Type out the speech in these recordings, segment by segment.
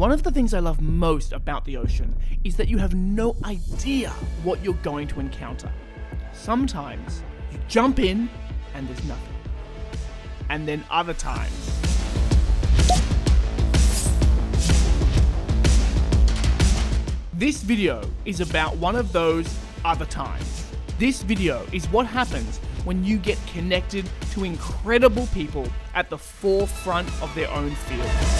One of the things I love most about the ocean is that you have no idea what you're going to encounter. Sometimes you jump in and there's nothing. And then other times, This video is about one of those other times. This video is what happens when you get connected to incredible people at the forefront of their own field.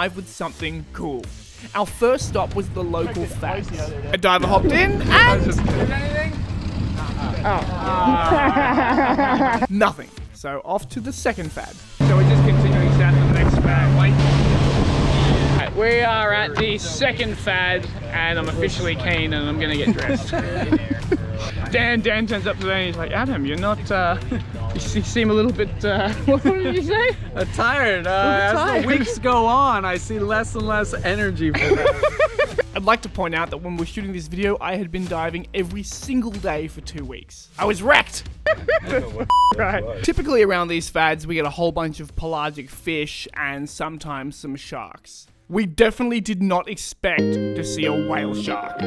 Dive with something cool. Our first stop was the local fads. A diver hopped in and Oh. nothing. So off to the second fad. So we're just continuing down to the next fad. Wait. Right, we are at the second fad, and I'm officially keen, and I'm gonna get dressed. Dan, Dan turns up today, and he's like, Adam, you're not. Uh, you seem a little bit. Uh, what did you say? I'm tired. Uh, as tired. the weeks go on, I see less and less energy for that. I'd like to point out that when we're shooting this video, I had been diving every single day for two weeks. I was wrecked! right. Typically around these fads, we get a whole bunch of pelagic fish and sometimes some sharks. We definitely did not expect to see a whale shark.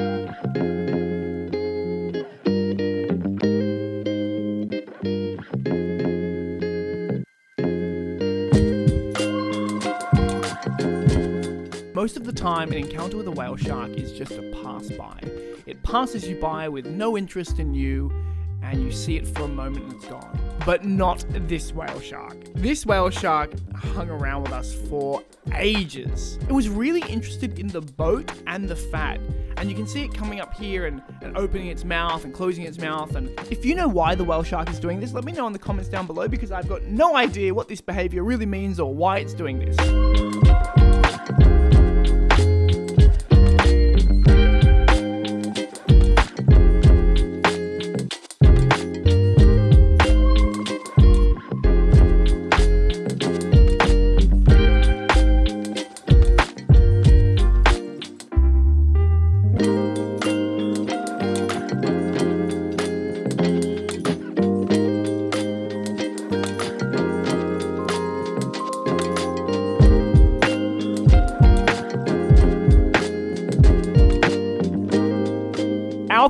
Most of the time, an encounter with a whale shark is just a pass by. It passes you by with no interest in you, and you see it for a moment and it's gone. But not this whale shark. This whale shark hung around with us for ages. It was really interested in the boat and the fad, And you can see it coming up here and, and opening its mouth and closing its mouth. And if you know why the whale shark is doing this, let me know in the comments down below because I've got no idea what this behavior really means or why it's doing this.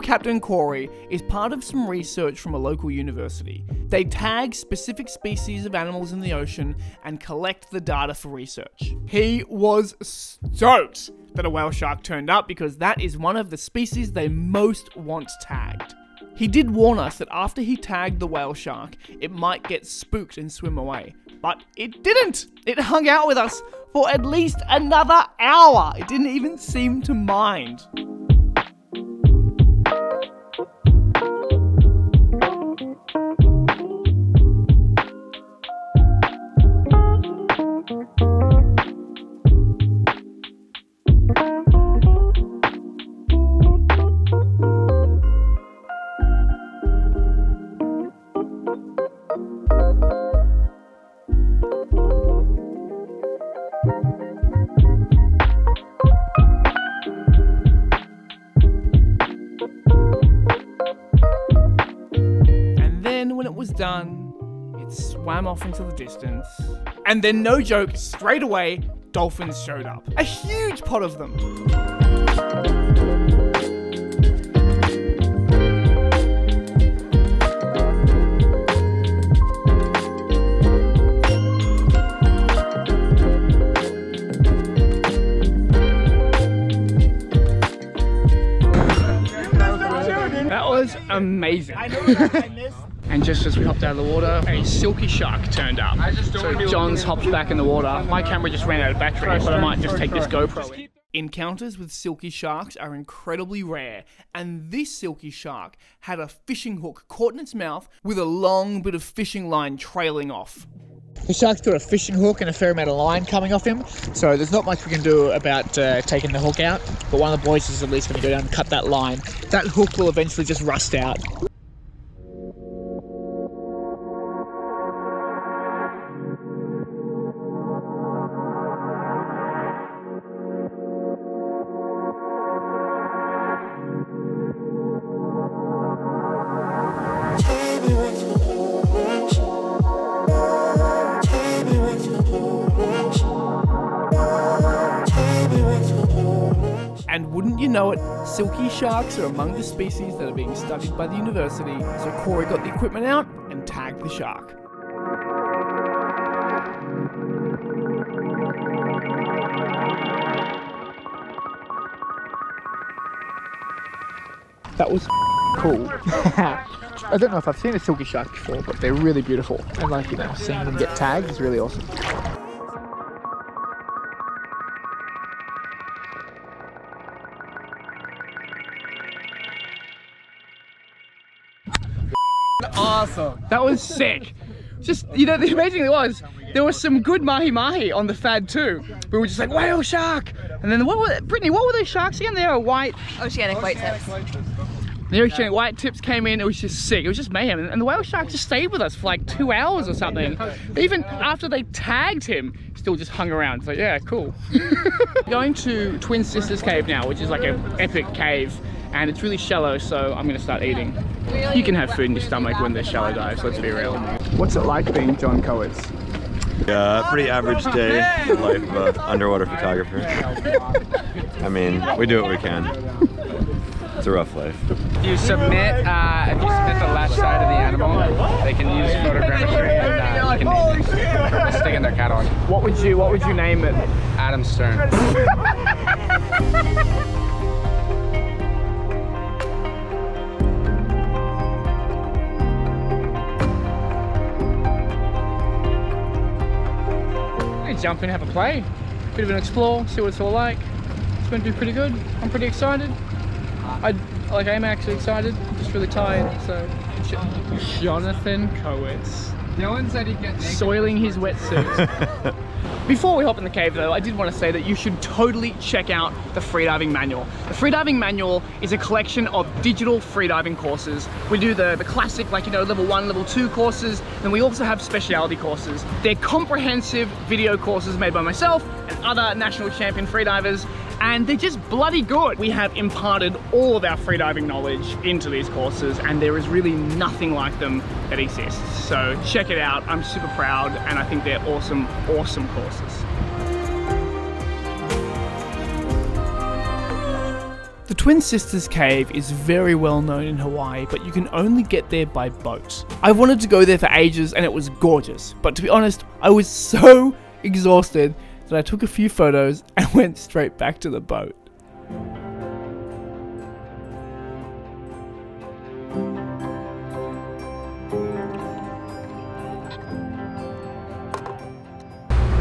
Captain Corey is part of some research from a local university. They tag specific species of animals in the ocean and collect the data for research. He was stoked that a whale shark turned up because that is one of the species they most want tagged. He did warn us that after he tagged the whale shark, it might get spooked and swim away. But it didn't! It hung out with us for at least another hour! It didn't even seem to mind. It swam off into the distance. And then, no joke, straight away, dolphins showed up. A huge pot of them. That was amazing. And just as we hopped out of the water, a silky shark turned up. So John's hopped back in the water. My camera just ran out of battery, but I might just take this GoPro in. Encounters with silky sharks are incredibly rare, and this silky shark had a fishing hook caught in its mouth with a long bit of fishing line trailing off. The shark's got a fishing hook and a fair amount of line coming off him, so there's not much we can do about uh, taking the hook out. But one of the boys is at least going to go down and cut that line. That hook will eventually just rust out. Wouldn't you know it, silky sharks are among the species that are being studied by the university, so Corey got the equipment out and tagged the shark. That was cool. I don't know if I've seen a silky shark before, but they're really beautiful. And like, you know, seeing them get tagged is really awesome. Awesome. That was sick. Just, you know, the amazing thing was, there was some good mahi mahi on the fad too. We were just like, whale shark! And then what were, Brittany, what were those sharks again? They were white, Oceanic white tips. the oceanic white tips came in, it was just sick. It was just mayhem. And the whale shark just stayed with us for like two hours or something. Even after they tagged him, still just hung around. So yeah, cool. Going to Twin Sisters Cave now, which is like an epic cave. And it's really shallow, so I'm gonna start eating. You can have food in your stomach when there's shallow dives, let's be real. What's it like being John Coates? Yeah, pretty average day in life of an underwater photographer. I mean, we do what we can. It's a rough life. If You submit, uh, if you submit the left side of the animal, they can use photogrammetry and uh, you can stick in their catalog. What would you What would you name it? Adam Stern. jump in, have a play, bit of an explore, see what it's all like. It's going to be pretty good. I'm pretty excited. I like. I'm actually excited. I'm just really tired. So, Jonathan Coates Dylan said he'd get naked. soiling his wetsuit. Before we hop in the cave though, I did want to say that you should totally check out the freediving manual. The freediving manual is a collection of digital freediving courses. We do the, the classic, like, you know, level one, level two courses, and we also have specialty courses. They're comprehensive video courses made by myself and other national champion freedivers, and they're just bloody good. We have imparted all of our freediving knowledge into these courses, and there is really nothing like them that exists. So check it out. I'm super proud, and I think they're awesome, awesome courses. The Twin Sisters Cave is very well known in Hawaii, but you can only get there by boat. I've wanted to go there for ages and it was gorgeous, but to be honest, I was so exhausted that I took a few photos and went straight back to the boat.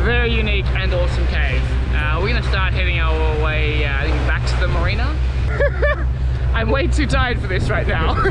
Very unique and awesome cave. Uh, we're gonna start heading our way, uh, back to the marina. I'm way too tired for this right now.